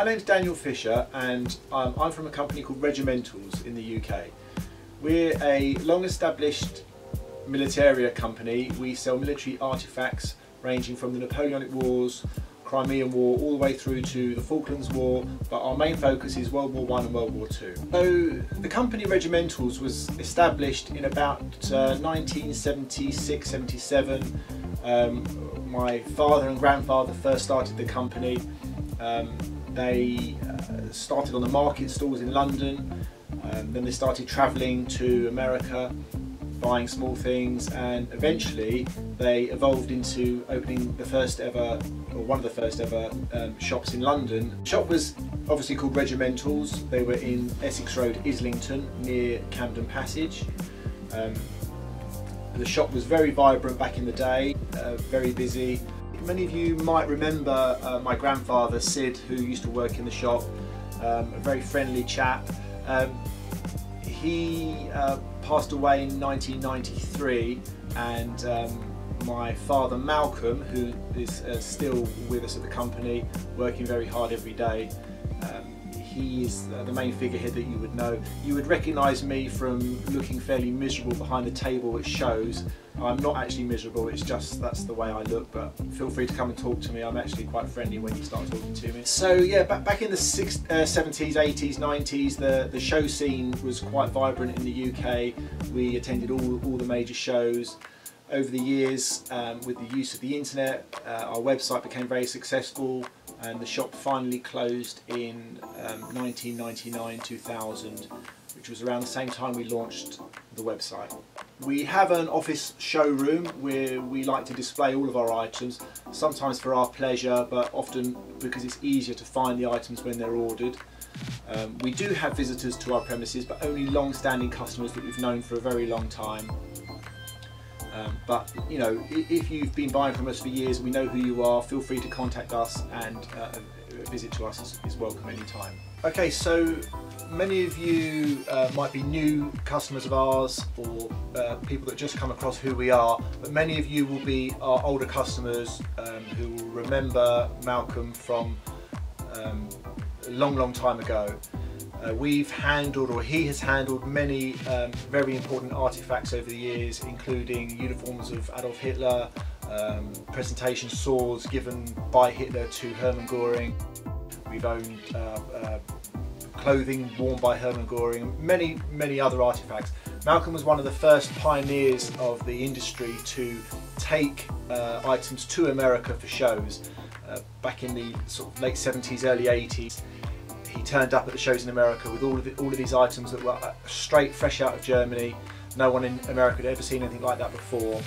my name's Daniel Fisher and um, I'm from a company called Regimentals in the UK. We're a long established militaria company. We sell military artefacts ranging from the Napoleonic Wars, Crimean War, all the way through to the Falklands War, but our main focus is World War One and World War Two. So the company Regimentals was established in about uh, 1976-77. Um, my father and grandfather first started the company. Um, they uh, started on the market stalls in London, um, then they started travelling to America, buying small things, and eventually they evolved into opening the first ever, or one of the first ever um, shops in London. The shop was obviously called Regimentals. They were in Essex Road, Islington, near Camden Passage. Um, the shop was very vibrant back in the day, uh, very busy. Many of you might remember uh, my grandfather Sid who used to work in the shop, um, a very friendly chap. Um, he uh, passed away in 1993 and um, my father Malcolm who is uh, still with us at the company working very hard every day he is uh, the main figurehead that you would know. You would recognise me from looking fairly miserable behind the table at shows. I'm not actually miserable, it's just that's the way I look, but feel free to come and talk to me. I'm actually quite friendly when you start talking to me. So yeah, back, back in the six, uh, 70s, 80s, 90s, the, the show scene was quite vibrant in the UK. We attended all, all the major shows. Over the years, um, with the use of the internet, uh, our website became very successful and the shop finally closed in um, 1999-2000 which was around the same time we launched the website. We have an office showroom where we like to display all of our items, sometimes for our pleasure but often because it's easier to find the items when they're ordered. Um, we do have visitors to our premises but only long-standing customers that we've known for a very long time um, but you know, if you've been buying from us for years, we know who you are. Feel free to contact us, and uh, a visit to us is, is welcome anytime. Okay, so many of you uh, might be new customers of ours or uh, people that just come across who we are, but many of you will be our older customers um, who will remember Malcolm from um, a long, long time ago. Uh, we've handled, or he has handled, many um, very important artifacts over the years, including uniforms of Adolf Hitler, um, presentation swords given by Hitler to Hermann Göring. We've owned uh, uh, clothing worn by Hermann Göring, many, many other artifacts. Malcolm was one of the first pioneers of the industry to take uh, items to America for shows uh, back in the sort of late 70s, early 80s he turned up at the shows in America with all of, the, all of these items that were uh, straight, fresh out of Germany. No one in America had ever seen anything like that before.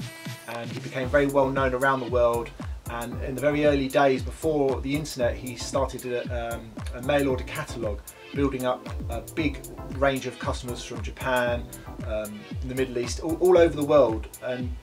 And he became very well known around the world. And in the very early days before the internet, he started a, um, a mail order catalogue, building up a big range of customers from Japan, um, the Middle East, all, all over the world. And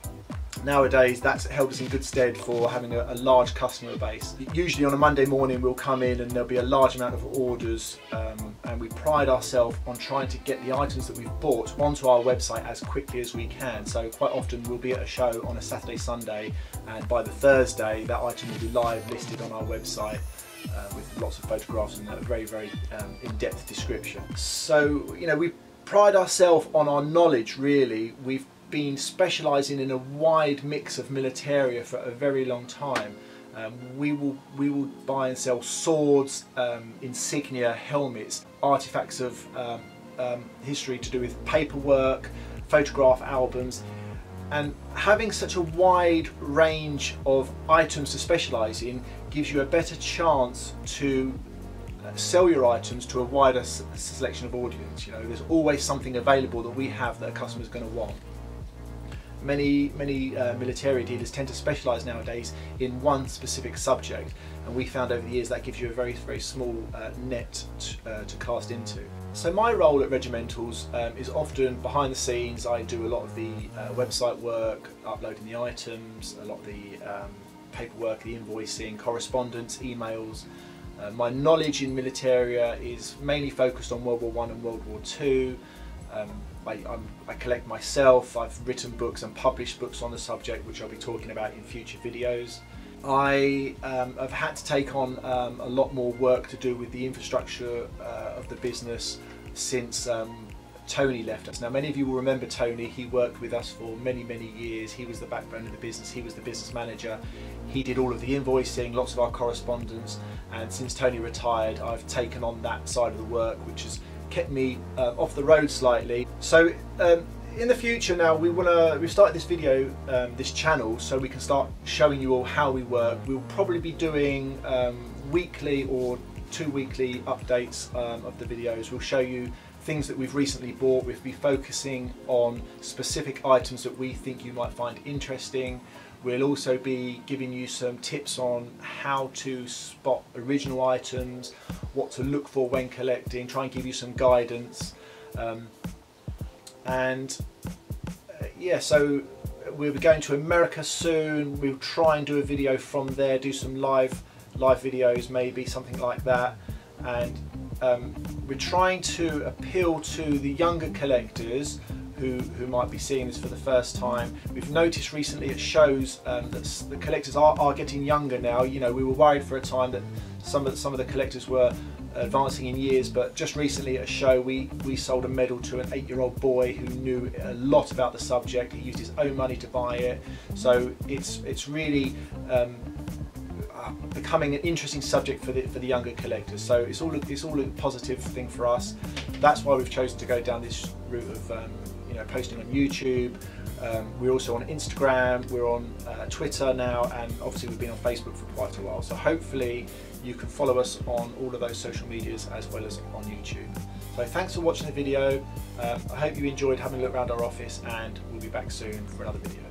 nowadays that's held us in good stead for having a, a, large customer base. Usually on a Monday morning we'll come in and there'll be a large amount of orders um, and we pride ourselves on trying to get the items that we've bought onto our website as quickly as we can. So quite often we'll be at a show on a Saturday, Sunday and by the Thursday that item will be live listed on our website. Uh, with lots of photographs and a very, very um, in-depth description. So, you know, we pride ourselves on our knowledge really. We've been specialising in a wide mix of militaria for a very long time. Um, we will we will buy and sell swords, um, insignia, helmets, artifacts of um, um history to do with paperwork, photograph albums, and having such a wide range of items to specialise in gives you a better chance to uh, sell your items to a wider selection of audience. You know, there's always something available that we have that a customer is going to want many many uh, military dealers tend to specialize nowadays in one specific subject and we found over the years that gives you a very very small uh, net uh, to cast into so my role at regimentals um, is often behind the scenes i do a lot of the uh, website work uploading the items a lot of the um, paperwork the invoicing correspondence emails uh, my knowledge in militaria is mainly focused on World War One and World War Two. Um, I, I, collect myself, I've written books and published books on the subject which I'll be talking about in future videos. I um, have had to take on um, a lot more work to do with the infrastructure uh, of the business since um, Tony left us. Now, many of you will remember Tony. He worked with us for many, many years. He was the backbone of the business. He was the business manager. He did all of the invoicing, lots of our correspondence. And since Tony retired, I've taken on that side of the work, which has kept me uh, off the road slightly. So um, in the future now we want to we've started this video um, this channel so we can start showing you all how we work. We'll probably be doing um, weekly or two weekly updates um, of the videos. We'll show you things that we've recently bought. We'll be focusing on specific items that we think you might find interesting we'll also be giving you some tips on how to spot original items what to look for when collecting try and give you some guidance. Um, and uh, yeah so we'll be going to America soon. We'll try and do a video from there do some live live videos maybe something like that. And um, we're trying to appeal to the younger collectors who, who might be seeing this for the first time. We've noticed recently it shows um, that the collectors are, are getting younger now. You know, we were worried for a time that some of the, some of the collectors were advancing in years, but just recently at a show we, we sold a medal to an eight-year-old boy who knew a lot about the subject. He used his own money to buy it, so it's it's really um, uh, becoming an interesting subject for the for the younger collectors. So it's all it's all a positive thing for us. That's why we've chosen to go down this route of um, you know posting on YouTube. Um, we're also on Instagram, we're on uh, Twitter now, and obviously we've been on Facebook for quite a while. So hopefully you can follow us on all of those social medias as well as on YouTube. So thanks for watching the video. Um, I hope you enjoyed having a look around our office and we'll be back soon for another video.